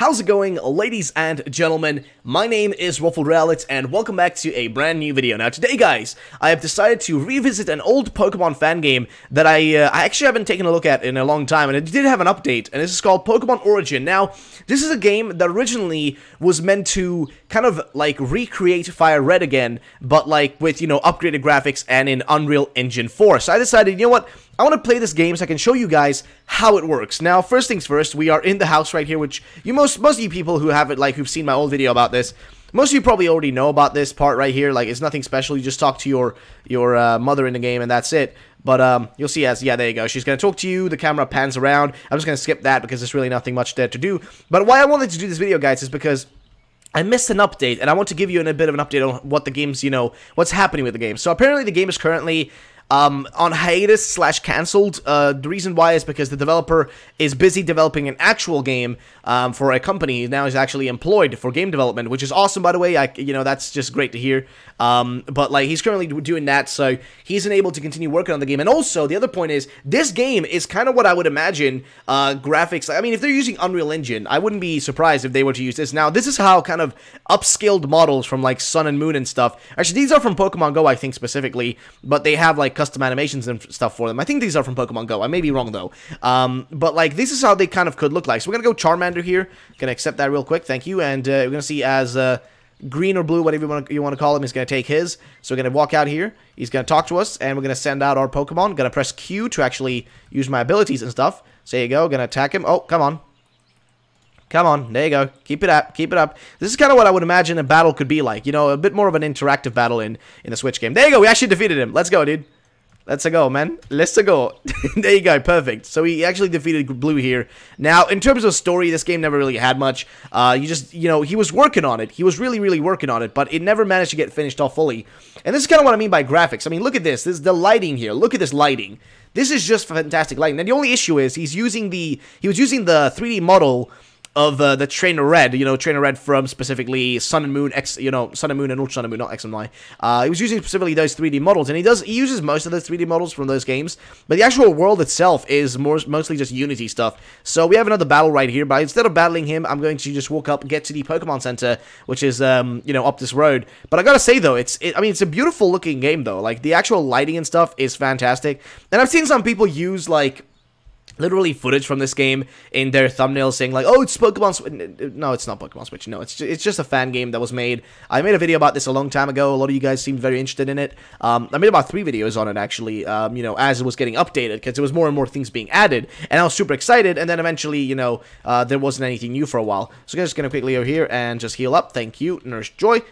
How's it going, ladies and gentlemen? My name is Ruffled Rowlit, and welcome back to a brand new video. Now, today, guys, I have decided to revisit an old Pokemon fan game that I, uh, I actually haven't taken a look at in a long time, and it did have an update, and this is called Pokemon Origin. Now, this is a game that originally was meant to kind of, like, recreate Fire Red again, but, like, with, you know, upgraded graphics and in Unreal Engine 4. So I decided, you know what, I want to play this game so I can show you guys how it works. Now, first things first, we are in the house right here, which you most most of you people who have it, like who've seen my old video about this, most of you probably already know about this part right here. Like, it's nothing special. You just talk to your your uh, mother in the game, and that's it. But um, you'll see as yeah, there you go. She's gonna talk to you. The camera pans around. I'm just gonna skip that because there's really nothing much there to do. But why I wanted to do this video, guys, is because I missed an update, and I want to give you a bit of an update on what the game's, you know, what's happening with the game. So apparently the game is currently um, on hiatus slash cancelled. Uh, the reason why is because the developer is busy developing an actual game um, for a company. Now he's actually employed for game development, which is awesome, by the way. I, you know, that's just great to hear. Um, but like he's currently doing that, so he's unable to continue working on the game. And also, the other point is this game is kind of what I would imagine uh, graphics. I mean, if they're using Unreal Engine, I wouldn't be surprised if they were to use this. Now, this is how kind of upscaled models from like Sun and Moon and stuff. Actually, these are from Pokemon Go, I think specifically, but they have like custom animations and stuff for them. I think these are from Pokemon Go. I may be wrong though. Um, but like this is how they kind of could look like. So we're gonna go Charmander here. Gonna accept that real quick. Thank you. And uh, we're gonna see as uh, green or blue, whatever you want, you want to call him, is going to take his. So we're going to walk out here. He's going to talk to us, and we're going to send out our Pokemon. Going to press Q to actually use my abilities and stuff. So there you go. Going to attack him. Oh, come on. Come on, there you go. Keep it up, keep it up. This is kind of what I would imagine a battle could be like. You know, a bit more of an interactive battle in, in the Switch game. There you go, we actually defeated him. Let's go, dude. Let's go, man. Let's go. there you go. Perfect. So he actually defeated Blue here. Now, in terms of story, this game never really had much. Uh, you just, you know, he was working on it. He was really, really working on it, but it never managed to get finished off fully. And this is kind of what I mean by graphics. I mean, look at this. This is the lighting here. Look at this lighting. This is just fantastic lighting. And the only issue is he's using the, he was using the 3D model of uh, the Trainer Red, you know, Trainer Red from specifically Sun and Moon, X, you know, Sun and Moon and Ultra Sun and Moon, not X and Y. Uh, he was using specifically those 3D models, and he does he uses most of the 3D models from those games, but the actual world itself is more mostly just Unity stuff. So we have another battle right here, but instead of battling him, I'm going to just walk up, get to the Pokemon Center, which is um, you know, up this road. But I gotta say though, it's it, I mean, it's a beautiful looking game though. Like the actual lighting and stuff is fantastic, and I've seen some people use like literally footage from this game in their thumbnail saying like, "Oh, it's Pokemon Switch." No, it's not Pokemon Switch. No, it's just, it's just a fan game that was made. I made a video about this a long time ago. A lot of you guys seemed very interested in it. Um, I made about three videos on it actually. Um, you know, as it was getting updated because there was more and more things being added, and I was super excited. And then eventually, you know, uh, there wasn't anything new for a while. So I'm just gonna quickly over here and just heal up. Thank you, Nurse Joy.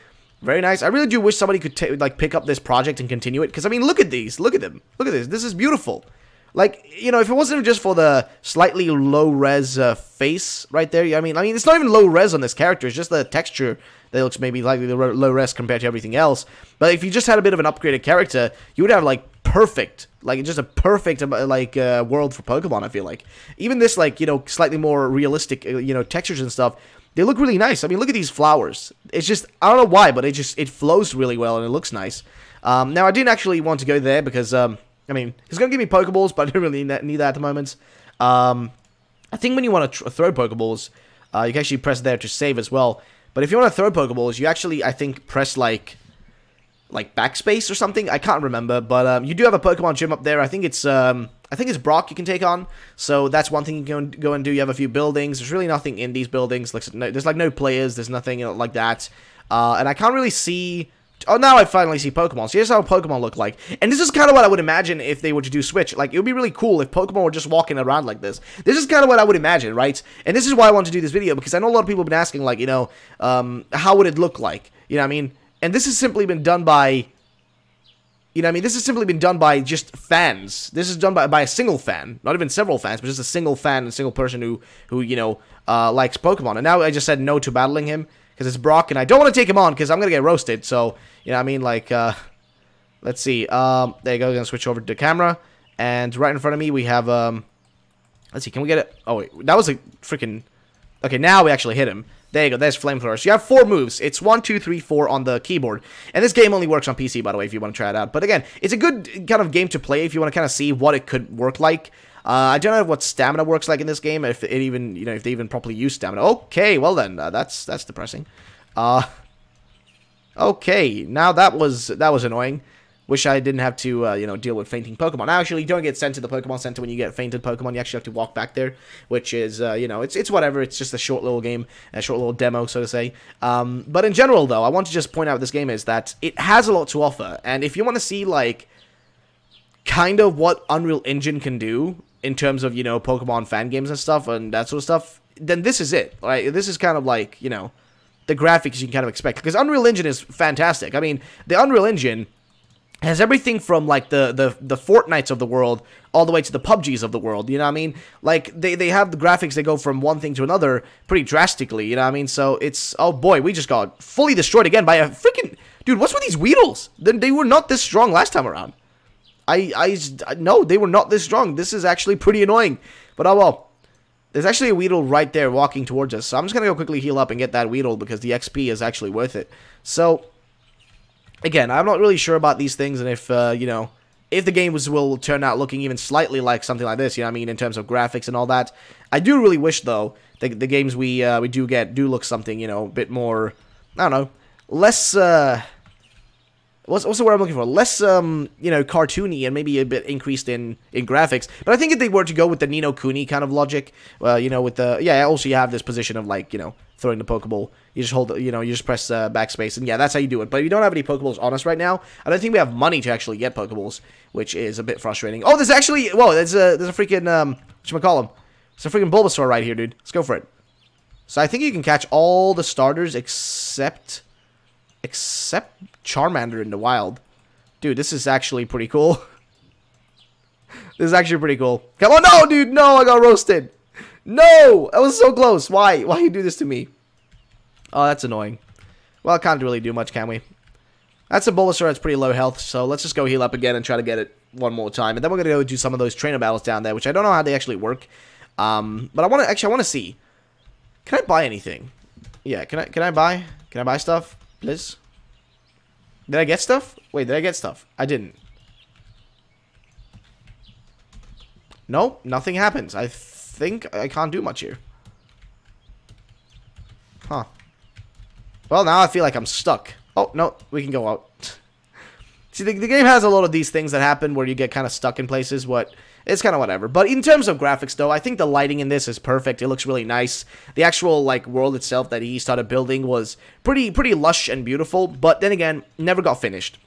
Very nice. I really do wish somebody could like pick up this project and continue it because I mean, look at these. Look at them. Look at this. This is beautiful. Like, you know, if it wasn't just for the slightly low res uh, face right there, I mean, I mean, it's not even low res on this character. It's just the texture that looks maybe slightly low res compared to everything else. But if you just had a bit of an upgraded character, you would have like perfect, like just a perfect uh, like uh, world for Pokemon. I feel like even this like you know slightly more realistic uh, you know textures and stuff. They look really nice. I mean, look at these flowers. It's just I don't know why, but it just it flows really well and it looks nice. Um, now I didn't actually want to go there because. Um, I mean, he's going to give me Pokeballs, but I don't really need that, at the moment. Um, I think when you want to throw Pokeballs, uh, you can actually press there to save as well. But if you want to throw Pokeballs, you actually, I think, press like like backspace or something. I can't remember, but um, you do have a Pokemon gym up there. I think it's um, I think it's Brock you can take on. So that's one thing you can go and do. You have a few buildings. There's really nothing in these buildings. Like there's like no players. There's nothing like that. Uh, and I can't really see Oh, now I finally see Pokemon. So here's how Pokemon look like. And this is kind of what I would imagine if they were to do Switch. Like, it would be really cool if Pokemon were just walking around like this. This is kind of what I would imagine, right? And this is why I want to do this video, because I know a lot of people have been asking, like, you know, um, how would it look like? You know what I mean? And this has simply been done by... You know I mean? This has simply been done by just fans. This is done by, by a single fan. Not even several fans, but just a single fan, a single person who, who you know, uh, likes Pokemon. And now I just said no to battling him because it's Brock, and I don't want to take him on because I'm going to get roasted. So, you know I mean? Like, uh, let's see. Um, there you go. I'm going to switch over to the camera. And right in front of me, we have, um, let's see. Can we get it? Oh, wait. That was a freaking... Okay, now we actually hit him. There you go, there's Flamethrower. So you have four moves. It's one, two, three, four on the keyboard. And this game only works on PC, by the way, if you want to try it out. But again, it's a good kind of game to play if you want to kind of see what it could work like. Uh, I don't know what stamina works like in this game, if it even, you know, if they even properly use stamina. Okay, well then, uh, that's that's depressing. Uh, okay, now that was that was annoying. Wish I didn't have to, uh, you know, deal with fainting Pokemon. Actually, you don't get sent to the Pokemon Center when you get fainted Pokemon. You actually have to walk back there, which is, uh, you know, it's it's whatever. It's just a short little game, a short little demo, so to say. Um, but in general, though, I want to just point out this game is that it has a lot to offer. And if you want to see, like, kind of what Unreal Engine can do in terms of, you know, Pokemon fan games and stuff and that sort of stuff, then this is it, right? This is kind of like, you know, the graphics you can kind of expect. Because Unreal Engine is fantastic. I mean, the Unreal Engine has everything from like the the the Fortnites of the world all the way to the PUBGs of the world. You know what I mean? Like they they have the graphics they go from one thing to another pretty drastically. You know what I mean? So it's oh boy, we just got fully destroyed again by a freaking dude. What's with these Weedles? Then they were not this strong last time around. I I no, they were not this strong. This is actually pretty annoying. But oh well. There's actually a Weedle right there walking towards us. So I'm just going to go quickly heal up and get that Weedle because the XP is actually worth it. So again, I'm not really sure about these things and if, uh, you know, if the game was, will turn out looking even slightly like something like this, you know I mean, in terms of graphics and all that. I do really wish, though, the, the games we uh, we do get do look something, you know, a bit more, I don't know, less, uh, what's, the word I'm looking for? Less, um, you know, cartoony and maybe a bit increased in, in graphics. But I think if they were to go with the Ni no Kuni kind of logic, uh, you know, with the, yeah, also you have this position of, like, you know, throwing the Pokeball. You just hold, you know, you just press uh, backspace, and yeah, that's how you do it. But we don't have any Pokeballs on us right now. I don't think we have money to actually get Pokeballs, which is a bit frustrating. Oh, there's actually, whoa, there's a, there's a freaking, um, what call him? It's a freaking Bulbasaur right here, dude. Let's go for it. So I think you can catch all the starters except, except Charmander in the wild. Dude, this is actually pretty cool. this is actually pretty cool. Come on, no, dude, no, I got roasted. No! I was so close. Why? Why you do this to me? Oh, that's annoying. Well, I can't really do much, can we? That's a Bulbasaur that's pretty low health, so let's just go heal up again and try to get it one more time. And then we're going to go do some of those trainer battles down there, which I don't know how they actually work. Um, but I want to, actually, I want to see. Can I buy anything? Yeah, can I, can I buy? Can I buy stuff? Please? Did I get stuff? Wait, did I get stuff? I didn't. No, nothing happens. I think I can't do much here. Huh. Well, now I feel like I'm stuck. Oh, no, we can go out. See, the, the game has a lot of these things that happen where you get kind of stuck in places, what it's kind of whatever. But in terms of graphics, though, I think the lighting in this is perfect. It looks really nice. The actual, like, world itself that he started building was pretty, pretty lush and beautiful, but then again, never got finished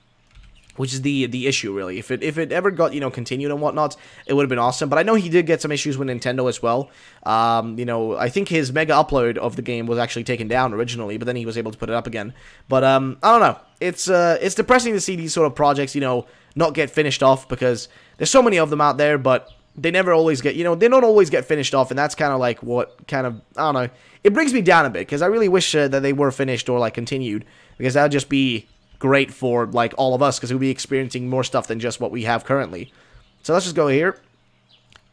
which is the the issue really. If it if it ever got you know continued and whatnot, it would have been awesome. But I know he did get some issues with Nintendo as well. Um, you know, I think his mega upload of the game was actually taken down originally, but then he was able to put it up again. But um, I don't know. It's uh, it's depressing to see these sort of projects, you know, not get finished off because there's so many of them out there, but they never always get, you know, they don't always get finished off, and that's kind of like what kind of I don't know. It brings me down a bit because I really wish uh, that they were finished or like continued because that would just be great for like all of us because we'll be experiencing more stuff than just what we have currently. So let's just go here.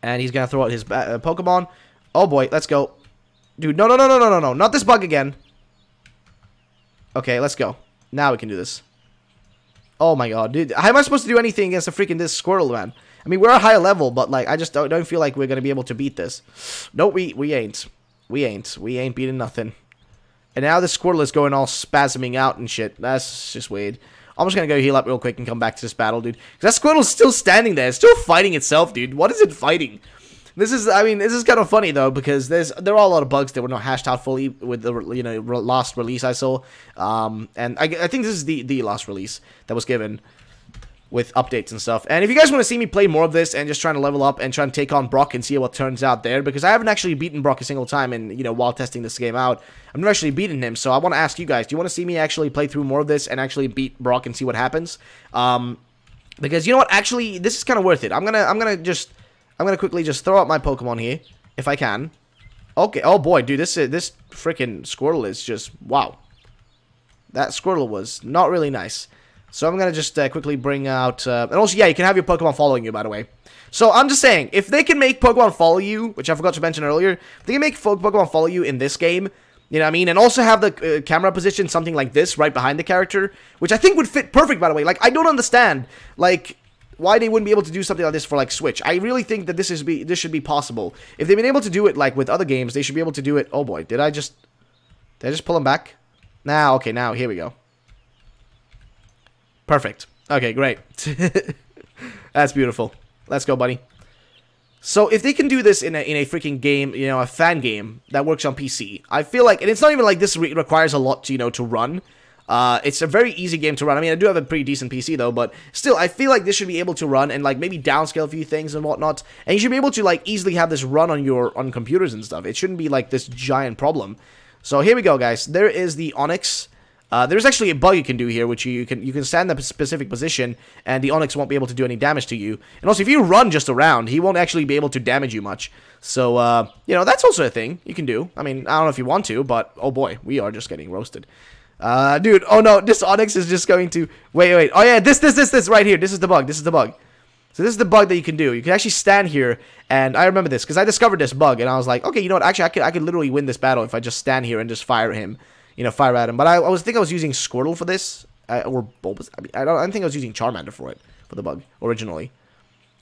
And he's going to throw out his uh, Pokemon. Oh boy, let's go. Dude, no, no, no, no, no, no, no. Not this bug again. Okay, let's go. Now we can do this. Oh my god, dude. How am I supposed to do anything against a freaking this squirrel, man? I mean, we're a higher level, but like, I just don't, don't feel like we're going to be able to beat this. No, we, we ain't. We ain't. We ain't beating nothing. And now the squirrel is going all spasming out and shit. That's just weird. I'm just gonna go heal up real quick and come back to this battle, dude. That squirrel's still standing there. It's still fighting itself, dude. What is it fighting? This is, I mean, this is kind of funny though because there's there are a lot of bugs that were not hashed out fully with the you know last release I saw, um, and I, I think this is the the last release that was given with updates and stuff. And if you guys want to see me play more of this and just trying to level up and trying to take on Brock and see what turns out there, because I haven't actually beaten Brock a single time and, you know, while testing this game out, I've never actually beaten him, so I want to ask you guys, do you want to see me actually play through more of this and actually beat Brock and see what happens? Um, because, you know what, actually, this is kind of worth it. I'm gonna, I'm gonna just, I'm gonna quickly just throw out my Pokemon here, if I can. Okay, oh boy, dude, this, this freaking Squirtle is just, wow. That Squirtle was not really nice. So I'm going to just uh, quickly bring out... Uh, and also, yeah, you can have your Pokemon following you, by the way. So I'm just saying, if they can make Pokemon follow you, which I forgot to mention earlier, they can make Pokemon follow you in this game, you know what I mean? And also have the uh, camera position something like this right behind the character, which I think would fit perfect, by the way. Like, I don't understand. Like, why they wouldn't be able to do something like this for like Switch. I really think that this is be this should be possible. If they've been able to do it like with other games, they should be able to do it. Oh boy, did I just did I just pull them back? Now, okay, now here we go. Perfect. Okay, great. That's beautiful. Let's go, buddy. So if they can do this in a, in a freaking game, you know, a fan game that works on PC, I feel like, and it's not even like this re requires a lot, to, you know, to run. Uh, it's a very easy game to run. I mean, I do have a pretty decent PC though, but still, I feel like this should be able to run and like maybe downscale a few things and whatnot. And you should be able to like easily have this run on your on computers and stuff. It shouldn't be like this giant problem. So here we go, guys. There is the Onix. Uh, there's actually a bug you can do here, which you, you, can you can stand in a specific position, and the Onix won't be able to do any damage to you. And also, if you run just around, he won't actually be able to damage you much. So, uh, you know, that's also a thing you can do. I mean, I don't know if you want to, but oh boy, we are just getting roasted. Uh, dude, oh no, this Onix is just going to... Wait, wait, oh yeah, this, this, this, this, right here. This is the bug, this is the bug. So this is the bug that you can do. You can actually stand here, and I remember this, because I discovered this bug, and I was like, okay, you know what, actually, I could, I could literally win this battle if I just stand here and just fire him you know, fire at him. But I, I was think I was using Squirtle for this, uh, or Bulbous. I, mean, I don't. I think I was using Charmander for it for the bug originally.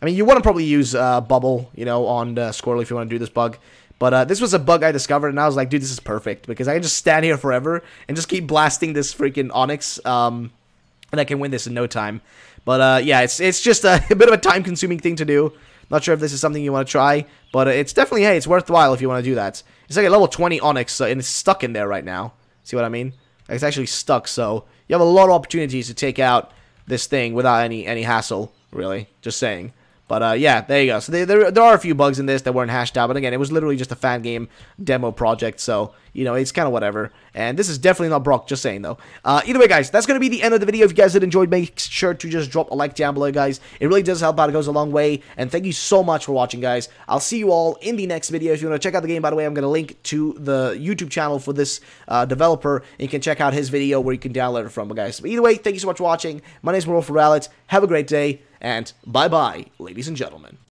I mean, you want to probably use uh, Bubble, you know, on uh, Squirtle if you want to do this bug. But uh, this was a bug I discovered, and I was like, dude, this is perfect because I can just stand here forever and just keep blasting this freaking Onix, um, and I can win this in no time. But uh, yeah, it's it's just a, a bit of a time-consuming thing to do. Not sure if this is something you want to try, but it's definitely hey, it's worthwhile if you want to do that. It's like a level 20 Onix, and it's stuck in there right now. See what I mean? It's actually stuck, so you have a lot of opportunities to take out this thing without any any hassle, really. Just saying. But uh, yeah, there you go. So there, there, there are a few bugs in this that weren't hashed out, but again, it was literally just a fan game demo project, so you know it's kind of whatever. And this is definitely not Brock. Just saying though. Uh, either way, guys, that's gonna be the end of the video. If you guys did enjoy, make sure to just drop a like down below, guys. It really does help out. It goes a long way. And thank you so much for watching, guys. I'll see you all in the next video. If you want to check out the game, by the way, I'm gonna link to the YouTube channel for this uh, developer. You can check out his video where you can download it from, guys. But either way, thank you so much for watching. My name is Ruffled Rowlit. Have a great day, and bye bye, ladies and gentlemen.